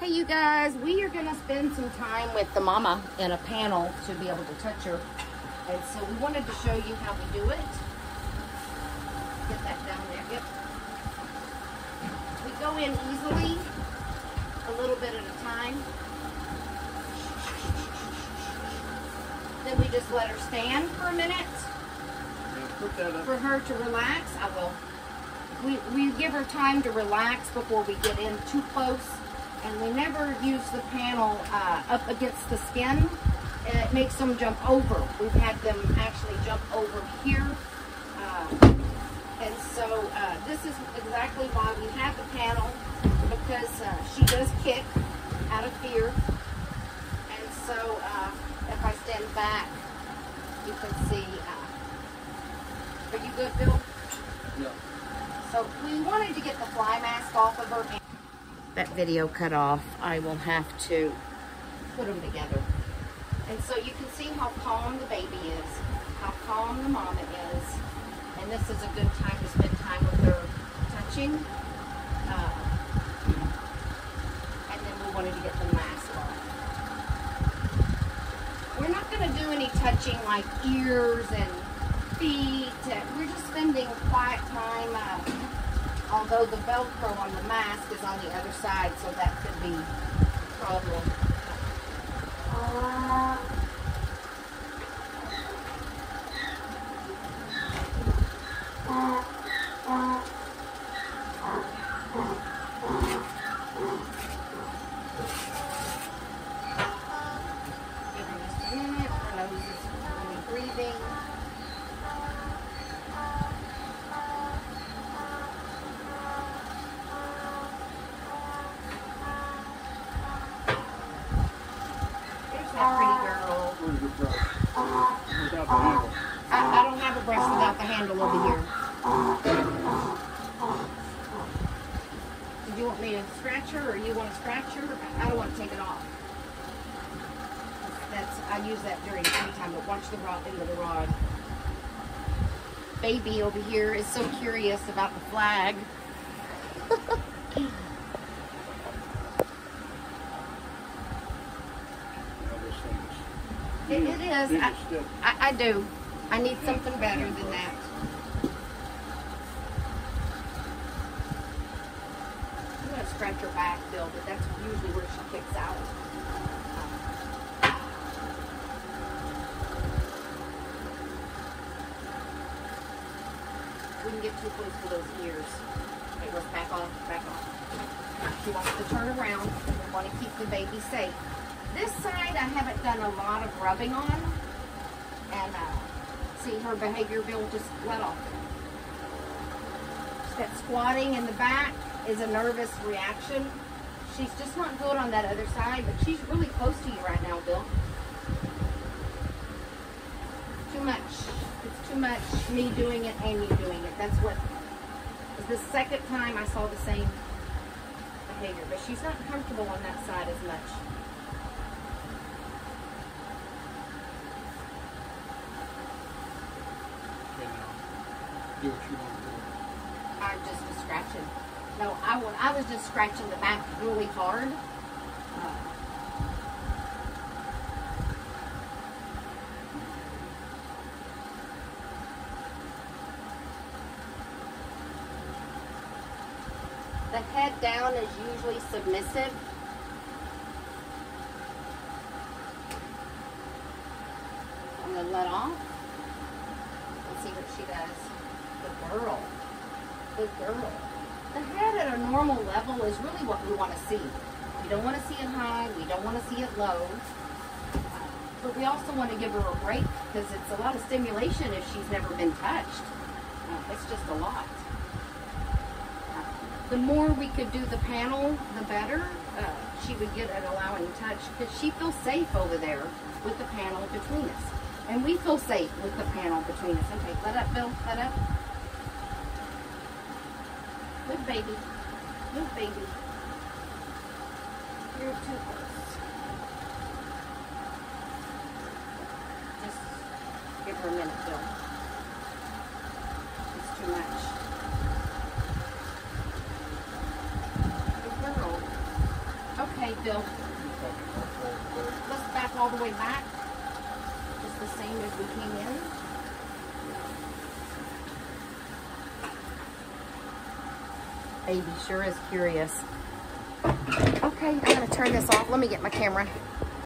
Hey you guys, we are gonna spend some time with the mama in a panel to be able to touch her. And so we wanted to show you how we do it. Get that down there, yep. We go in easily, a little bit at a time. Then we just let her stand for a minute put that up. for her to relax. I will. We, we give her time to relax before we get in too close. And we never use the panel uh, up against the skin. It makes them jump over. We've had them actually jump over here. Uh, and so uh, this is exactly why we have the panel because uh, she does kick out of fear. And so uh, if I stand back, you can see. Uh, are you good, Bill? Yeah. So we wanted to get the fly mask off of her. That video cut off. I will have to put them together. And so you can see how calm the baby is, how calm the mama is. And this is a good time to spend time with her touching. Uh, and then we wanted to get the mask off. We're not going to do any touching like ears and feet. We're just spending quiet time. Uh, although the Velcro on the mask is on the other side, so that could be a problem. Uh, breathing. Without the handle. I, I don't have a brush without the handle over here. Did you want me to scratch her or you want to scratch her? I don't want to take it off. That's I use that during free time, but watch the rod into the rod. Baby over here is so curious about the flag. Yeah, this thing is- It, it is. I. I, I do. I need something better than that. I'm gonna scratch her back, Bill, but that's usually where she kicks out. We can get too close to those ears. Okay, let's back off, back off. She wants to turn around. We want to keep the baby safe. This side I haven't done a lot of rubbing on. And uh, see her behavior Bill just let off. That squatting in the back is a nervous reaction. She's just not good on that other side, but she's really close to you right now, Bill. Too much. It's too much me doing it and you doing it. That's what is the second time I saw the same behavior, but she's not comfortable on that side as much. Do what you want to do. I just was scratching. No, I wa- I was just scratching the back really hard. Uh, The head down is usually submissive. I'm gonna let off. Let's see what she does. Good girl. The girl. The head at a normal level is really what we want to see. We don't want to see it high. We don't want to see it low. But we also want to give her a break because it's a lot of stimulation if she's never been touched. Uh, it's just a lot. Uh, the more we could do the panel, the better uh, she would get at allowing touch because she feels safe over there with the panel between us. And we feel safe with the panel between us. Okay, let up, Bill. Let up. Good baby. Good baby. You're too close. Just give her a minute, Bill. It's too much. Good girl. Okay. Bill? Let's back all the way back. Just the same as we came in. Baby sure is curious. Okay, I'm gonna turn this off. Let me get my camera.